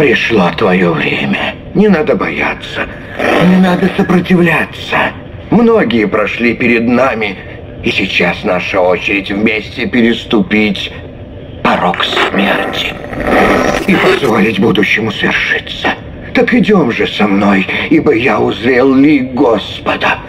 Пришло твое время. Не надо бояться. Не надо сопротивляться. Многие прошли перед нами, и сейчас наша очередь вместе переступить порог смерти и позволить будущему свершиться. Так идем же со мной, ибо я узрел ли Господа.